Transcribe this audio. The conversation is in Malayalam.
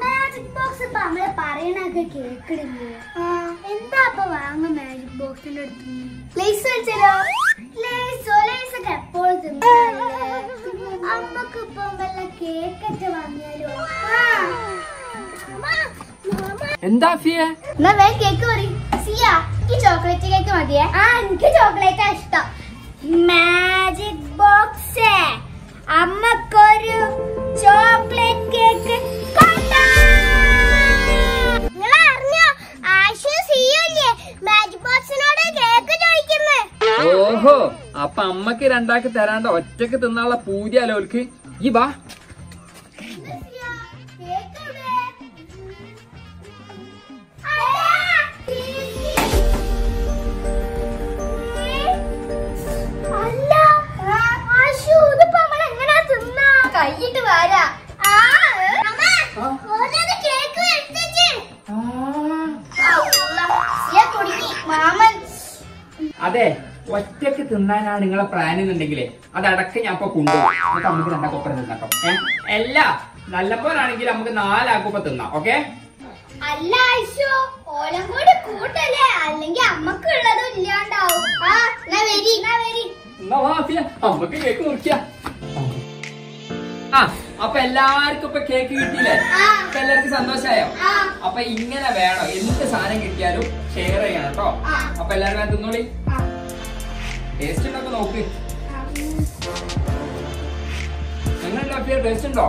മാജിക് ബോക്സ് ഇപ്പൊ നമ്മൾ പറയണൊക്കെ കേക്കണില്ലേ എന്താ അപ്പൊ വാങ്ങ മാജിക് ബോക്സിന്റെ അടുത്ത്? ലേസ് കളിച്ചല്ലോ ലേസോ ലേസ് ഒക്കെ എപ്പോഴും അമ്മയ്ക്ക് ഇപ്പൊ വല്ല കേക്കൊക്കെ വാങ്ങിയാലോ? എന്താ ഫിയ? എന്നാ വേ കേക്ക് പറയും. സിയ എനിക്ക് ചോക്ലേറ്റ് കേക്ക് മതിയേ. ആ എനിക്ക് ചോക്ലേറ്റ് ഇഷ്ടം. ഓഹോ അപ്പൊ അമ്മയ്ക്ക് രണ്ടാക്കി തരാണ്ട് ഒറ്റയ്ക്ക് തിന്നാനുള്ള പൂതിയാലോ ഓൽക്ക് ഈ മാമൻ അതെ ഒറ്റയ്ക്ക് തിന്നാനാണ് നിങ്ങളെ പ്ലാൻ എന്നുണ്ടെങ്കിലേ അത് അടക്കം ഞാൻ ഇപ്പൊ കൊണ്ടുപോകും. എന്നിട്ട് നമുക്ക് രണ്ടാക്കൊപ്പം തിന്നാട്ടോ അല്ല നല്ലപ്പോഴാണെങ്കിൽ നമുക്ക് നാലാക്കൊപ്പം തിന്നാം ഓക്കെ? അല്ല ആയിഷോ ഓലം കൂടി കൂട്ടല്ലേ? അല്ലെങ്കിൽ അമ്മക്കുള്ളതും ഇല്ലാണ്ടാവും. ആ എന്നാ വരി എന്നാ വരി. എന്നാ വാ ഫിയ അമ്മയ്ക്ക് കേക്ക് മുറിക്ക. ആ അപ്പൊ എല്ലാവർക്കും ഇപ്പൊ കേക്ക് കിട്ടിയില്ലേ? അപ്പൊ എല്ലാവർക്കും സന്തോഷമായോ അപ്പൊ ഇങ്ങനെ വേണം എന്ത് സാധനം കിട്ടിയാലും ഷെയർ ചെയ്യണം കേട്ടോ. അപ്പൊ എല്ലാവരും തിന്നോളി. ടേസ്റ്റ് ഉണ്ടോ നോക്ക്. എങ്ങനെയുണ്ടോ ടേസ്റ്റ് ഉണ്ടോ.